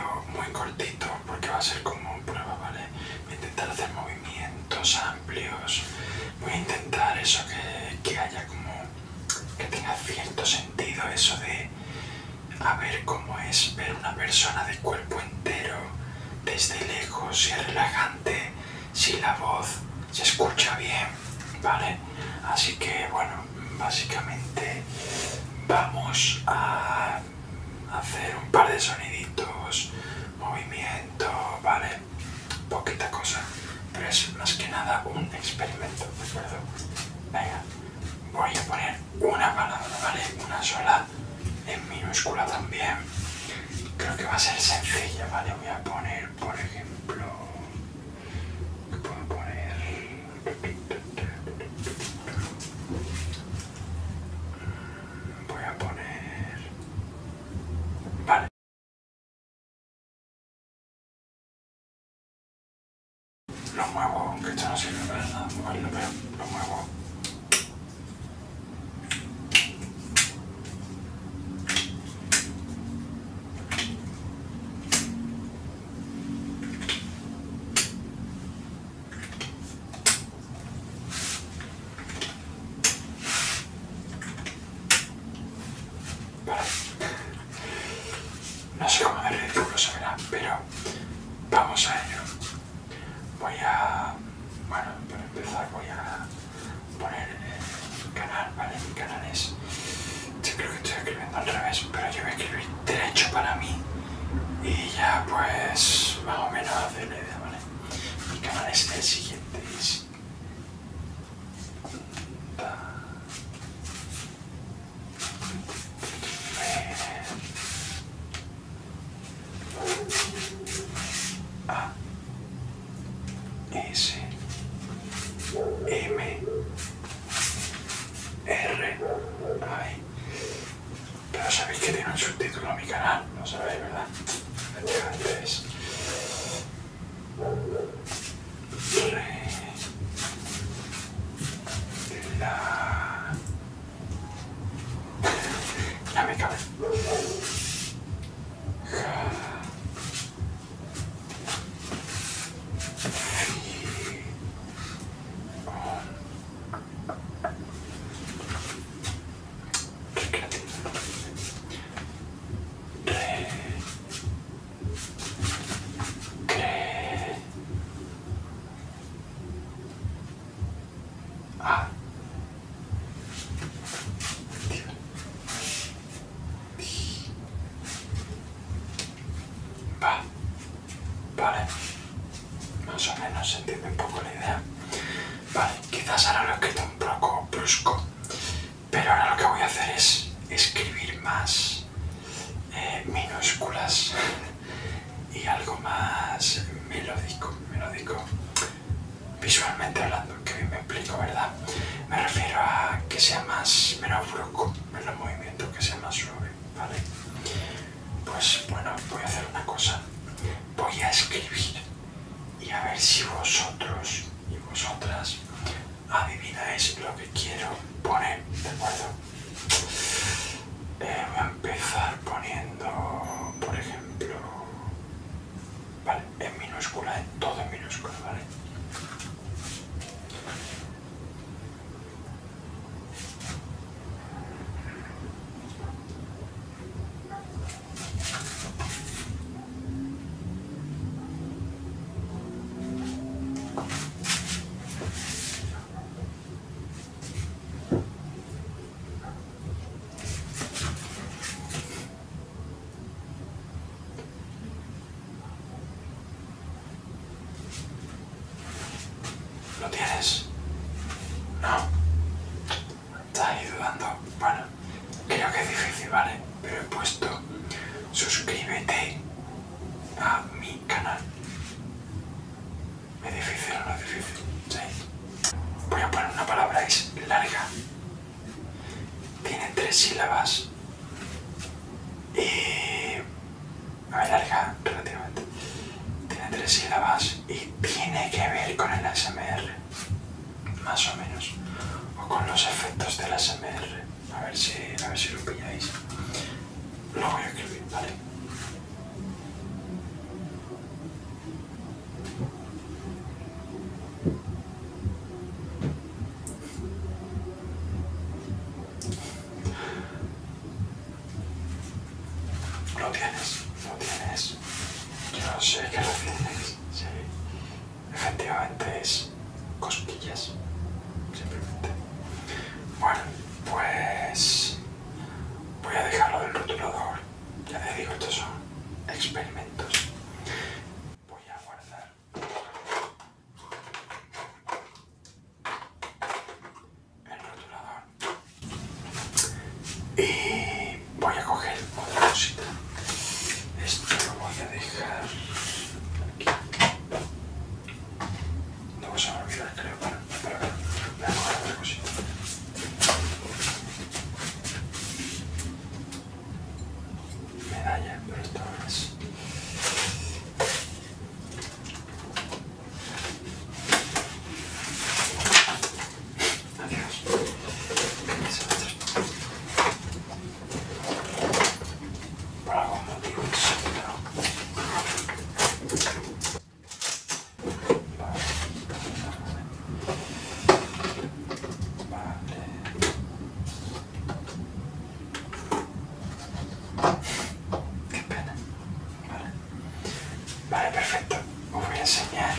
vídeo muy cortito porque va a ser como prueba, ¿vale? Voy a intentar hacer movimientos amplios, voy a intentar eso que, que haya como que tenga cierto sentido eso de a ver cómo es ver una persona de cuerpo entero desde lejos, si es relajante, si la voz se escucha bien, ¿vale? Así que bueno, básicamente vamos a hacer un par de soniditos, movimiento, ¿vale? Poquita cosa, pero es más que nada un experimento, ¿de acuerdo? Venga, voy a poner una palabra, ¿vale? Una sola en minúscula también. Creo que va a ser sencilla, ¿vale? Voy a poner, por ejemplo, ¿qué puedo poner? Voy a poner, vale. Lo muevo, aunque esto no sirve para nada moverlo, pero lo muevo. Vale. No sé cómo de ridículo se verá, pero vamos a ello. Voy a... Bueno, para empezar voy a poner el canal, ¿vale? Mi canal es... Yo creo que estoy escribiendo al revés, pero yo voy a escribir derecho para mí y ya pues más o menos hacer la idea, ¿vale? Mi canal es el siguiente, es... A S M R Ay. Pero sabéis que tiene un subtítulo mi canal, lo sabéis, ¿verdad? Efectivamente es Re la ya me cabe Ja Re. Cre. A. Va. Vale. Más o menos se entiende un poco la idea. Vale, quizás ahora lo he escrito un poco brusco, pero ahora lo que voy a hacer es escribir más eh, minúsculas y algo más melódico, melódico, visualmente hablando, que me explico, ¿verdad? Me refiero a que sea más, menos brusco, menos movimiento, que sea más suave, ¿vale? Pues bueno, voy a hacer una cosa, voy a escribir y a ver si vosotros y vosotras adivináis lo que quiero poner, ¿de acuerdo? Eh, tres sílabas. Y... A larga relativamente. Tiene tres sílabas y tiene que ver con el ASMR. más o menos, o con los efectos de la SMR. A ver si, a ver si lo pilláis. Lo voy a escribir, ¿vale? Lo tienes, lo tienes. Yo sé que lo tienes, sí. Efectivamente es cosquillas. Simplemente. Bueno, pues voy a dejarlo del rotulador. Ya te digo, estos son experimentos. Voy a guardar el rotulador. Y voy a coger otra cosita. Esto lo voy a dejar aquí. No se me va a olvidar, creo. Bueno, espera, voy a coger otra cosita. Medalla, pero esto no es. Adiós. Se va a hacer. Por algún motivo insólito. Vale. Qué pena. Vale. Vale, perfecto. Os voy a enseñar.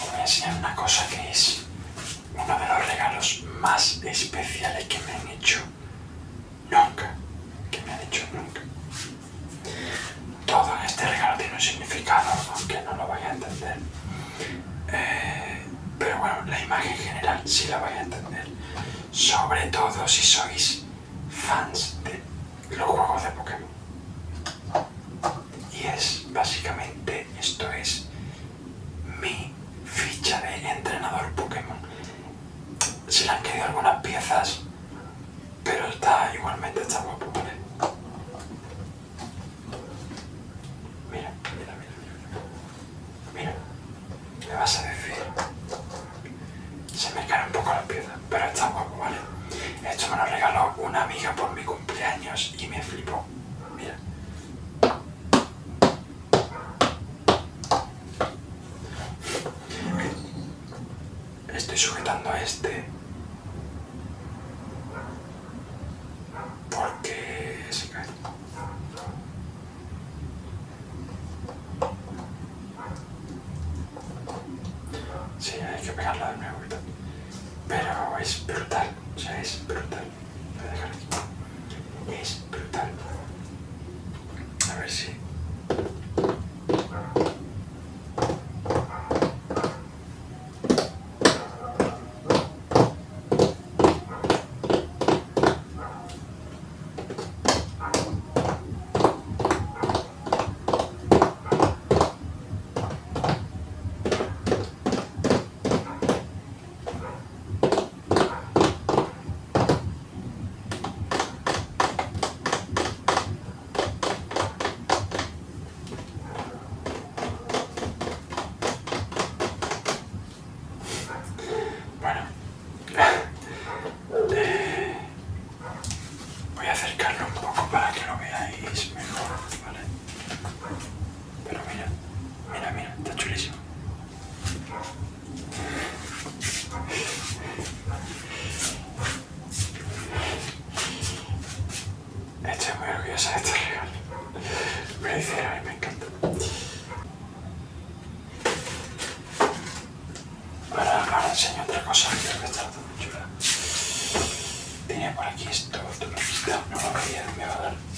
Os voy a enseñar una cosa que es uno de los regalos más especiales que me han hecho nunca. Que me han hecho nunca. Todo en este regalo tiene un significado, aunque no lo vaya a entender. Eh, pero bueno, la imagen general sí la vais a entender. Sobre todo si sois fans de los juegos de Pokémon. Y es básicamente, esto es mi ficha de entrenador Pokémon. Se le han quedado algunas piezas, pero está igualmente está guapo, ¿vale? Mira, mira, mira, mira. Mira, me vas a decir. Se me cae un poco la pieza, pero está guapo, ¿vale? Esto me lo regaló una amiga por cumpleaños y me flipó. Mira. Estoy sujetando a este porque se cae. Sí, hay que pegarlo de nuevo. Pero es brutal, o sea, es brutal. Voy a dejar aquí. Es brutal. A ver si. Voy a acercarlo un poco para que lo veáis mejor, ¿vale? Pero mira, mira, mira, está chulísimo. Estoy muy orgullosa de este regalo. Me lo y me encanta. Ahora, ahora enseño otra cosa creo que está muy chula. Tenía por aquí esto, ¿tú visto? No lo veía, me va a dar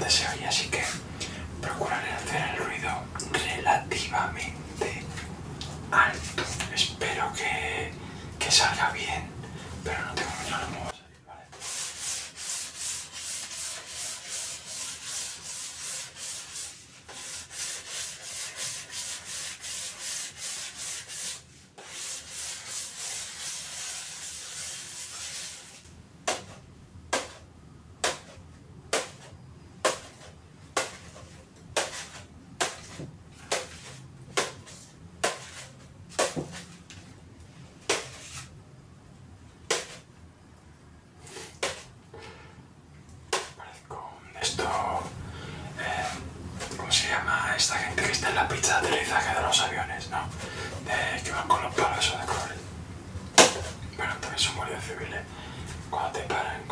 this area. esta gente que está en la pista de aterrizaje de los aviones, ¿no? De, que van con los palos de colores. Bueno, también son guardias civiles. ¿eh? Cuando te paran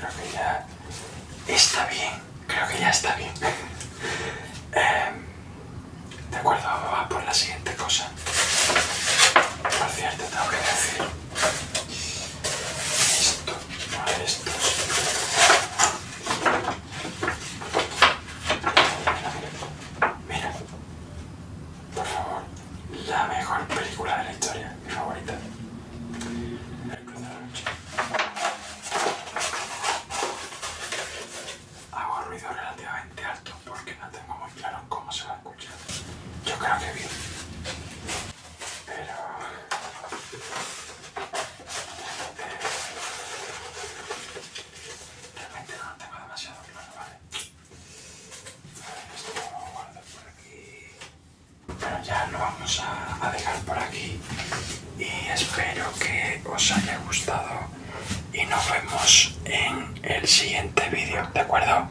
creo que ya está bien, creo que ya está bien. os haya gustado y nos vemos en el siguiente vídeo, ¿de acuerdo?